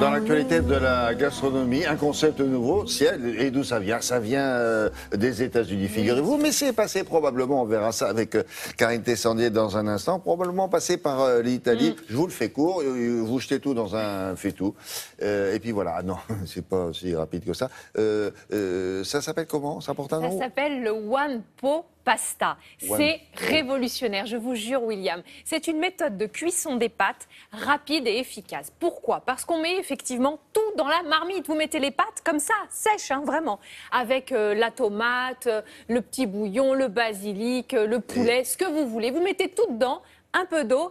Dans l'actualité de la gastronomie, un concept nouveau, ciel. Et d'où ça vient? Ça vient euh, des États-Unis, figurez-vous. Mais c'est passé probablement, on verra ça avec euh, Karine Tessandier dans un instant, probablement passé par euh, l'Italie. Je vous le fais court, vous jetez tout dans un fait-tout. Euh, et puis voilà, Ah non, c'est pas aussi rapide que ça. Euh, euh, ça s'appelle comment? Ça porte un Ça nom? s'appelle le One Pot Pasta. C'est révolutionnaire, je vous jure, William. C'est une méthode de cuisson des pâtes rapide et efficace. Pourquoi? Parce qu'on met effectivement tout dans la marmite. Vous mettez les pâtes comme ça, sèches, hein, vraiment, avec euh, la tomate, le petit bouillon, le basilic, euh, le poulet, ce que vous voulez. Vous mettez tout dedans, un peu d'eau.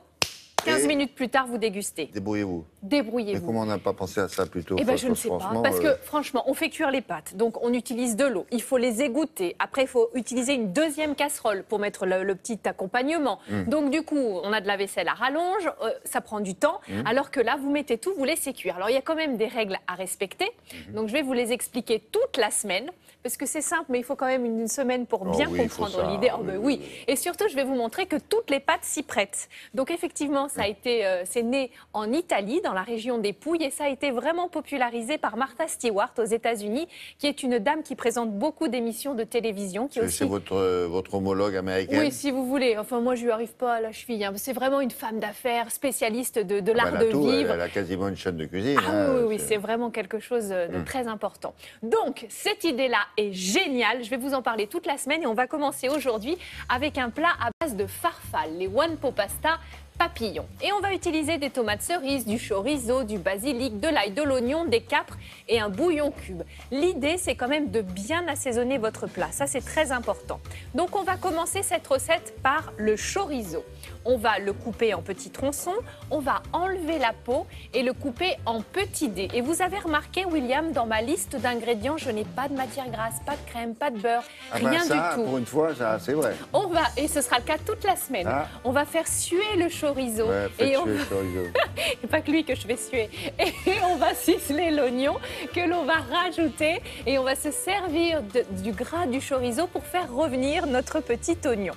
15 Et- minutes plus tard, vous dégustez. Débrouillez-vous. Débrouillez-vous. comment on n'a pas pensé à ça plus tôt Eh ben, je ne sais pas. Parce euh, que franchement, on fait cuire les pâtes. Donc, on utilise de l'eau. Il faut les égoutter. Après, il faut utiliser une deuxième casserole pour mettre le, le petit accompagnement. Mm. Donc, du coup, on a de la vaisselle à rallonge. euh, ça prend du temps. Mm. Alors que là, vous mettez tout, vous laissez cuire. Alors, il y a quand même des règles à respecter. Mm-hmm. Donc, je vais vous les expliquer toute la semaine. Parce que c'est simple, mais il faut quand même une semaine pour Oh bien oui, comprendre l'idée. Oh, ben oui, oui. Et surtout, je vais vous montrer que toutes les pâtes s'y prêtent. Donc effectivement, ça a été, euh, c'est né en Italie, dans la région des Pouilles, et ça a été vraiment popularisé par Martha Stewart aux États-Unis, qui est une dame qui présente beaucoup d'émissions de télévision, qui c'est aussi c'est votre, euh, votre homologue américaine oui, si vous voulez. Enfin, moi, je lui arrive pas à la cheville. hein. C'est vraiment une femme d'affaires, spécialiste de, de l'art bah, de tout, vivre. Elle a quasiment une chaîne de cuisine. Ah hein, oui, oui, c'est vraiment quelque chose de très important. Donc, cette idée-là est géniale. Je vais vous en parler toute la semaine et on va commencer aujourd'hui avec un plat à base de farfalle, les one pot pasta papillons. Et on va utiliser des tomates cerises, du chorizo, du basilic, de l'ail, de l'oignon, des capres et un bouillon cube. L'idée, c'est quand même de bien assaisonner votre plat. Ça, c'est très important. Donc, on va commencer cette recette par le chorizo. On va le couper en petits tronçons, on va enlever la peau et le couper en petits dés. Et vous avez remarqué, William, dans ma liste d'ingrédients, je n'ai pas de matière grasse, pas de crème, pas de beurre, Ah bah rien ça, du tout. Pour une fois, ça, c'est vrai. On va, et ce sera le cas toute la semaine, Ah. on va faire suer le chorizo. Ouais, et on... chorizo. Pas que lui que je vais suer. Et on va ciseler l'oignon que l'on va rajouter et on va se servir de- du gras du chorizo pour faire revenir notre petit oignon.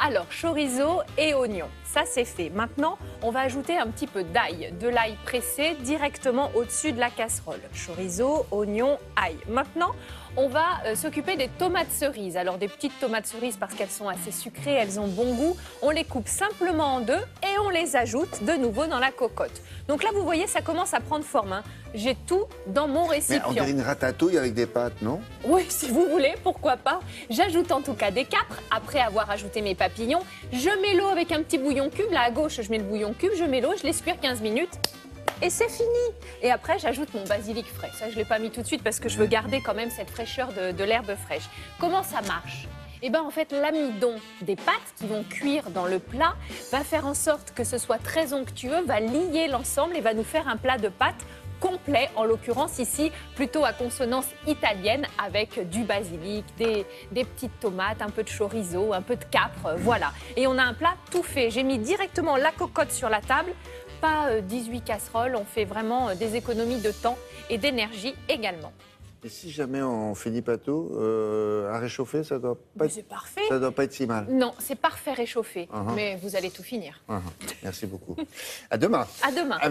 Alors, chorizo et oignon, ça c'est fait. Maintenant, on va ajouter un petit peu d'ail, de l'ail pressé directement au-dessus de la casserole. Chorizo, oignon, ail. Maintenant, on va euh, s'occuper des tomates cerises. Alors, des petites tomates cerises parce qu'elles sont assez sucrées, elles ont bon goût. On les coupe simplement en deux et on les ajoute de nouveau dans la cocotte. Donc là, vous voyez, ça commence à prendre forme. hein. J'ai tout dans mon Mais on récipient. dirait une ratatouille avec des pâtes, non? Oui, si vous voulez, pourquoi pas. J'ajoute en tout cas des capres après avoir ajouté mes papillons. Je mets l'eau avec un petit bouillon cube. Là à gauche, je mets le bouillon cube, je mets l'eau, je laisse cuire 15 minutes. Et c'est fini. Et après, j'ajoute mon basilic frais. Ça, je ne l'ai pas mis tout de suite parce que je veux garder quand même cette fraîcheur de, de l'herbe fraîche. Comment ça marche? Eh bien, en fait, l'amidon des pâtes qui vont cuire dans le plat va faire en sorte que ce soit très onctueux, va lier l'ensemble et va nous faire un plat de pâtes complet, en l'occurrence ici plutôt à consonance italienne avec du basilic, des, des petites tomates, un peu de chorizo, un peu de capre, euh, voilà. Et on a un plat tout fait. J'ai mis directement la cocotte sur la table, pas euh, 18 casseroles, on fait vraiment euh, des économies de temps et d'énergie également. Et si jamais on finit pas tout, euh, à réchauffer, ça doit pas c'est parfait. ça doit pas être si mal. Non, c'est parfait réchauffé, Uh-huh. mais vous allez tout finir. Ah, Merci beaucoup. À demain. À demain. Avec